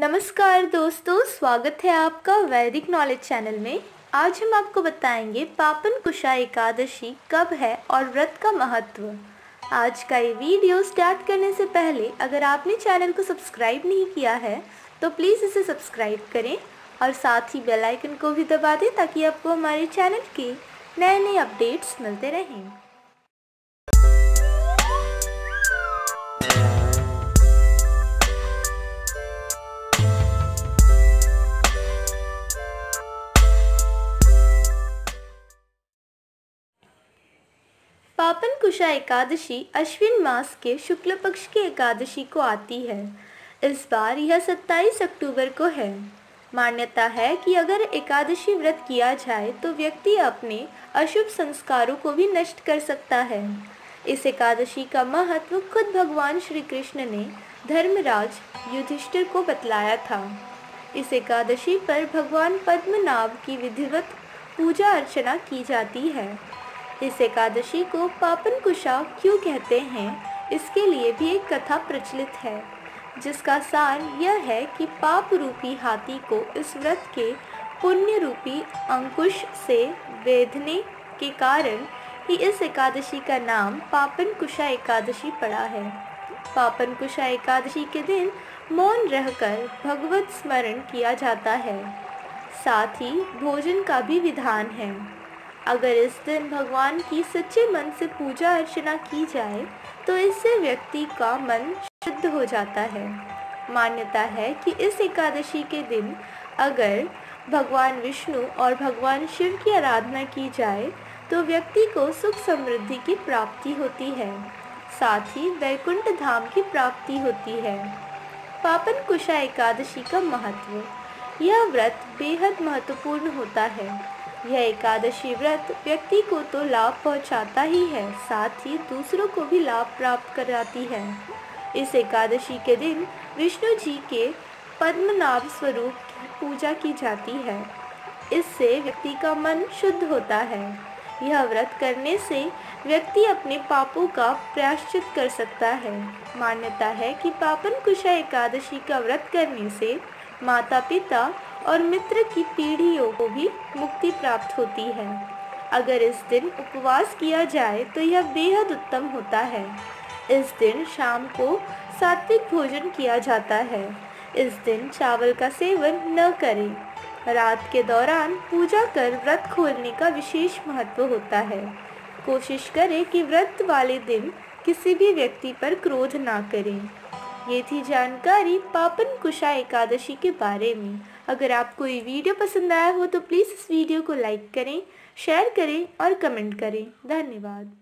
नमस्कार दोस्तों, स्वागत है आपका वैदिक नॉलेज चैनल में। आज हम आपको बताएँगे पापन कुशा एकादशी कब है और व्रत का महत्व। आज का ये वीडियो स्टार्ट करने से पहले अगर आपने चैनल को सब्सक्राइब नहीं किया है तो प्लीज़ इसे सब्सक्राइब करें और साथ ही बेल आइकन को भी दबा दें ताकि आपको हमारे चैनल के नए नए अपडेट्स मिलते रहें। पापन कुशा एकादशी अश्विन मास के शुक्ल पक्ष की एकादशी को आती है। इस बार यह 27 अक्टूबर को है। मान्यता है कि अगर एकादशी व्रत किया जाए तो व्यक्ति अपने अशुभ संस्कारों को भी नष्ट कर सकता है। इस एकादशी का महत्व खुद भगवान श्री कृष्ण ने धर्मराज युधिष्ठिर को बतलाया था। इस एकादशी पर भगवान पद्मनाभ की विधिवत पूजा अर्चना की जाती है। इस एकादशी को पापन कुशा क्यों कहते हैं? इसके लिए भी एक कथा प्रचलित है, जिसका सार यह है कि पाप रूपी हाथी को इस व्रत के पुण्य रूपी अंकुश से वेधने के कारण ही इस एकादशी का नाम पापन कुशा एकादशी पड़ा है। पापन कुशा एकादशी के दिन मौन रहकर भगवत स्मरण किया जाता है। साथ ही भोजन का भी विधान है। अगर इस दिन भगवान की सच्चे मन से पूजा अर्चना की जाए तो इससे व्यक्ति का मन शुद्ध हो जाता है। मान्यता है कि इस एकादशी के दिन अगर भगवान विष्णु और भगवान शिव की आराधना की जाए तो व्यक्ति को सुख समृद्धि की प्राप्ति होती है। साथ ही वैकुंठ धाम की प्राप्ति होती है। पापन कुशा एकादशी का महत्व। यह व्रत बेहद महत्वपूर्ण होता है। यह एकादशी व्रत व्यक्ति को तो लाभ पहुंचाता ही है, साथ ही दूसरों को भी लाभ प्राप्त कराती है। इस एकादशी के दिन विष्णु जी के पद्मनाभ स्वरूप की पूजा की जाती है। इससे व्यक्ति का मन शुद्ध होता है। यह व्रत करने से व्यक्ति अपने पापों का प्रायश्चित कर सकता है। मान्यता है कि पापन कुशा एकादशी का व्रत करने से माता पिता और मित्र की पीढ़ियों को भी मुक्ति प्राप्त होती है। अगर इस दिन उपवास किया जाए तो यह बेहद उत्तम होता है। इस दिन शाम को सात्विक भोजन किया जाता है। इस दिन चावल का सेवन न करें। रात के दौरान पूजा कर व्रत खोलने का विशेष महत्व होता है। कोशिश करें कि व्रत वाले दिन किसी भी व्यक्ति पर क्रोध ना करें। ये थी जानकारी पापन कुशा एकादशी के बारे में। अगर आपको ये वीडियो पसंद आया हो तो प्लीज़ इस वीडियो को लाइक करें, शेयर करें और कमेंट करें। धन्यवाद।